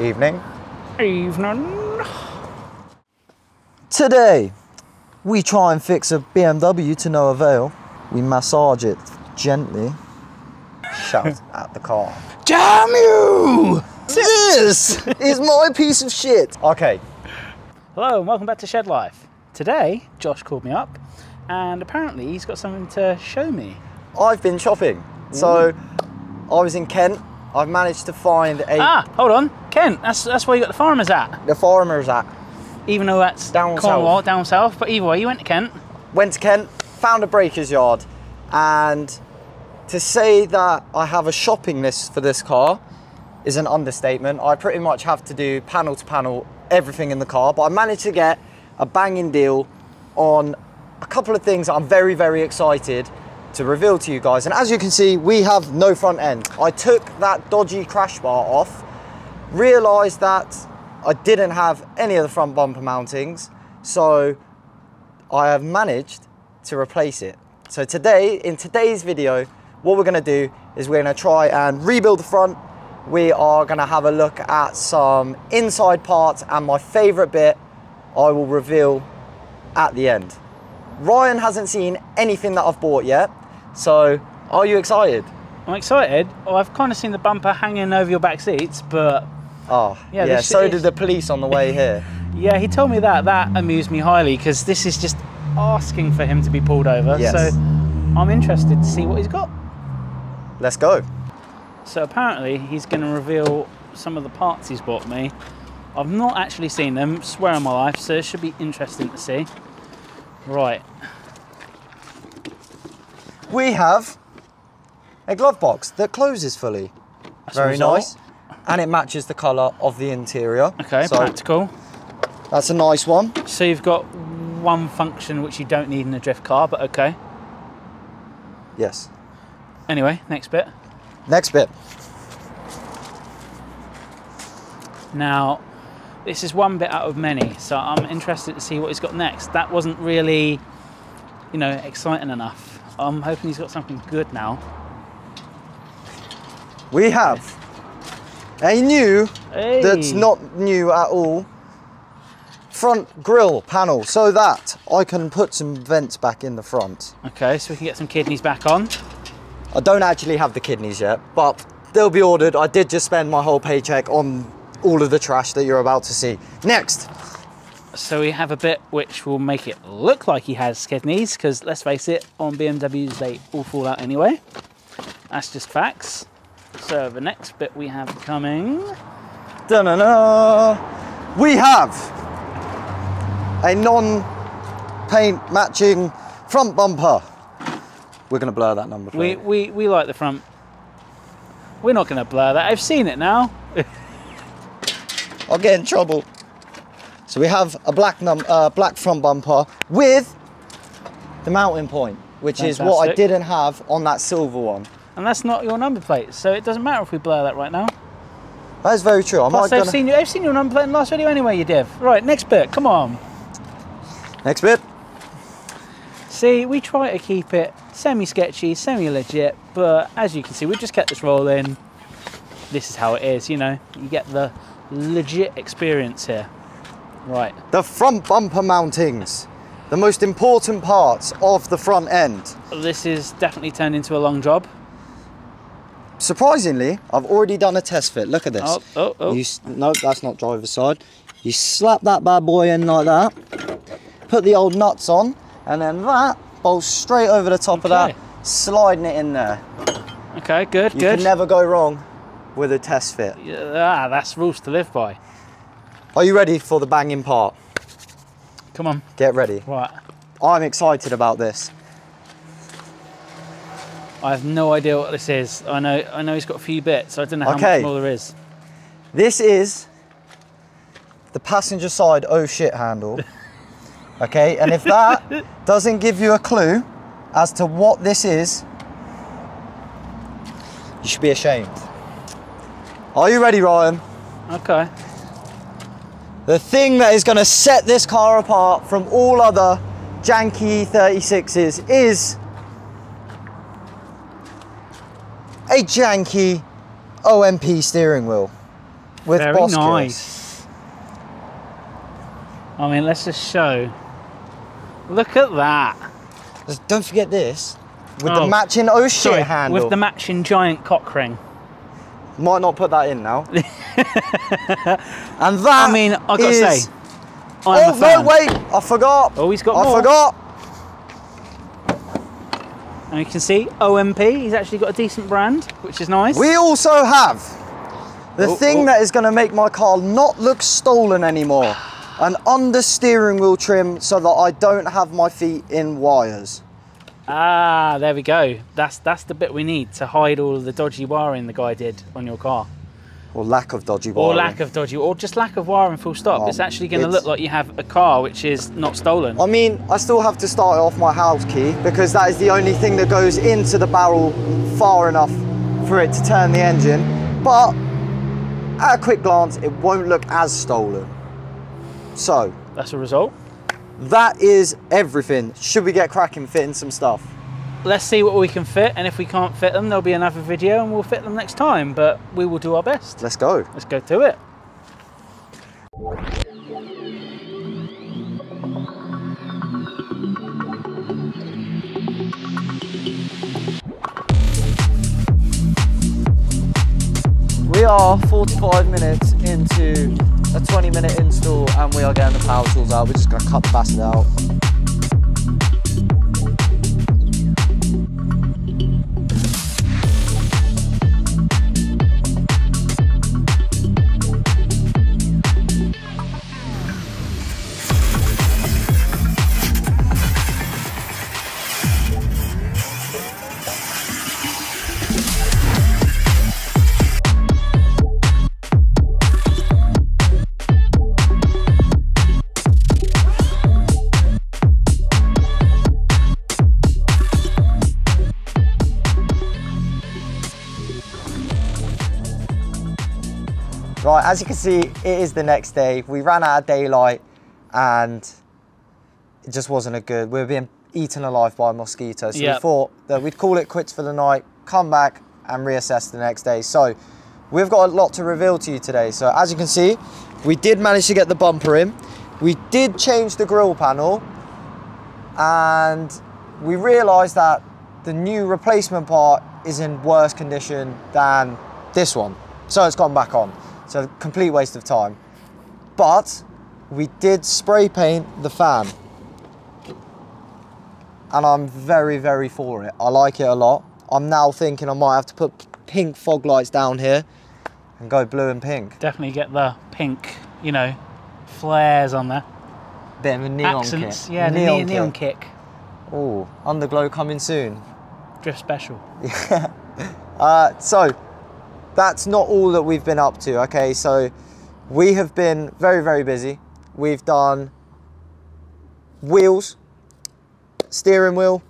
Evening. Evening. Today, we try and fix a BMW to no avail. We massage it gently. Shout at the car. Damn you! This is my piece of shit. Okay, Hello and welcome back to Shed Life. Today, Josh called me up and apparently he's got something to show me. I've been shopping. So, I was in Kent. I've managed to find a Ah, hold on. Kent, that's, that's where you got the farmers at. the farmer's at. Even though that's Down Cornwall, south. down south. But either way, you went to Kent. Went to Kent, found a breaker's yard, and to say that I have a shopping list for this car is an understatement. I pretty much have to do panel to panel everything in the car, but I managed to get a banging deal on a couple of things that I'm very, very excited to reveal to you guys. And as you can see, we have no front end. I took that dodgy crash bar off, realized that I didn't have any of the front bumper mountings, so I have managed to replace it. So today, in today's video, what we're gonna do is we're gonna try and rebuild the front. We are gonna have a look at some inside parts and my favorite bit I will reveal at the end. Ryan hasn't seen anything that I've bought yet, so are you excited? I'm excited. I've kind of seen the bumper hanging over your back seats, but Oh, Yeah, yeah, so did the police on the way here. yeah, he told me that. That amused me highly because this is just asking for him to be pulled over. Yes. So I'm interested to see what he's got. Let's go. So apparently he's going to reveal some of the parts he's bought me. I've not actually seen them, swear on my life, so it should be interesting to see. Right, We have a glove box that closes fully. that's Very nice. And it matches the colour of the interior. Okay, so practical. that's a nice one. So you've got one function which you don't need in a drift car, but okay. Yes. Anyway, next bit. Next bit. Now, this is one bit out of many, so I'm interested to see what he's got next. That wasn't really, you know, exciting enough. I'm hoping he's got something good now. We have a new, Hey. that's not new at all, front grille panel so that I can put some vents back in the front. Okay, so we can get some kidneys back on. I don't actually have the kidneys yet, but they'll be ordered. I did just spend my whole paycheck on all of the trash that you're about to see. Next, So we have a bit which will make it look like he has kidneys, because let's face it, on BMWs they all fall out anyway. That's just facts. So the next bit we have coming. We have a non-paint matching front bumper. We're gonna blur that number We, we, we like the front. We're not going to blur that. I've seen it now. I'll get in trouble. So we have a black num uh, black front bumper with the mounting point, which is what I didn't have on that silver one. And that's not your number plate, so it doesn't matter if we blur that right now. That is very true. I Plus, might they've gonna... seen, you, they've seen your number plate in the last video anyway, you div. Right, next bit, come on. Next bit. See, we try to keep it semi-sketchy, semi-legit, but as you can see, we've just kept this rolling. This is how it is, you know. You get the legit experience here. Right, The front bumper mountings. The most important parts of the front end. this is definitely turned into a long job. Surprisingly, I've already done a test fit. Look at this. Oh, oh, oh. You no, that's not driver's side. You slap that bad boy in like that. Put the old nuts on, and then that bolts straight over the top of that, sliding it in there. Okay, good, You good. can never go wrong with a test fit. ah, that's rules to live by. Are you ready for the banging part? Come on, Get ready. right. I'm excited about this. I have no idea what this is. I know, I know he's got a few bits. I don't know how Okay. much more there is. This is the passenger side oh shit handle. Okay, and if that doesn't give you a clue as to what this is, you should be ashamed. Are you ready, Ryan? Okay. The thing that is going to set this car apart from all other janky 36s is a janky OMP steering wheel. with Very Boscus. nice. I mean, let's just show. Look at that. Don't forget this with Oh, the matching oh shit Sorry, handle. with the matching giant cock ring. Might not put that in now. and that I mean, I gotta is- say, I'm oh no, wait! I forgot. Oh, he's got I more. forgot. And you can see OMP. He's actually got a decent brand, which is nice. We also have the Oh, thing oh. that is going to make my car not look stolen anymore. An under steering wheel trim so that I don't have my feet in wires. Ah, there we go. That's that's the bit we need to hide all of the dodgy wiring the guy did on your car. Or lack of dodgy Or lack of dodgy, or just lack of wiring full stop. Um, it's actually going to look like you have a car which is not stolen. I mean, I still have to start it off my house key because that is the only thing that goes into the barrel far enough for it to turn the engine. But at a quick glance, it won't look as stolen. So, That's a result. that is everything. Should we get cracking fitting some stuff? Let's see what we can fit, and if we can't fit them, there'll be another video and we'll fit them next time, but we will do our best. Let's go. Let's go to it. We are 45 minutes into a 20 minute install and we are getting the power tools out. We're just gonna cut the bastard out. As you can see, it is the next day. We ran out of daylight and it just wasn't a good. We were being eaten alive by mosquitoes. So Yep. we thought that we'd call it quits for the night, come back and reassess the next day. So we've got a lot to reveal to you today. So as you can see, we did manage to get the bumper in. We did change the grille panel and we realized that the new replacement part is in worse condition than this one. So it's gone back on. So a complete waste of time. But we did spray paint the fan. And I'm very, very for it. I like it a lot. I'm now thinking I might have to put pink fog lights down here and go blue and pink. Definitely get the pink, you know, flares on there. Bit of a neon Accents, kit. yeah, the neon, neon kick. Oh, underglow coming soon. Drift special. Uh, so that's not all that we've been up to. Okay, so we have been very, very busy. We've done wheels, steering wheel,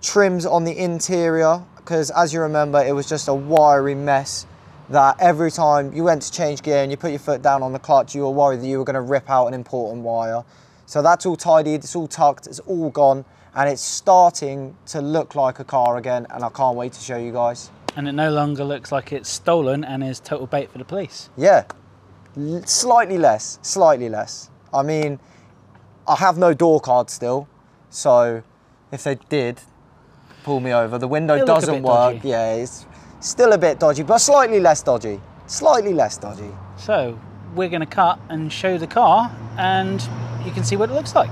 trims on the interior, because as you remember, it was just a wiry mess that every time you went to change gear and you put your foot down on the clutch, you were worried that you were going to rip out an important wire. So that's all tidied, it's all tucked, it's all gone, and it's starting to look like a car again, and I can't wait to show you guys. And it no longer looks like it's stolen and is total bait for the police. Yeah, L- slightly less, slightly less. I mean, I have no door card still, so if they did pull me over, the window It'll doesn't work. dodgy. Yeah, it's still a bit dodgy, but slightly less dodgy. Slightly less dodgy. So we're going to cut and show the car, and you can see what it looks like.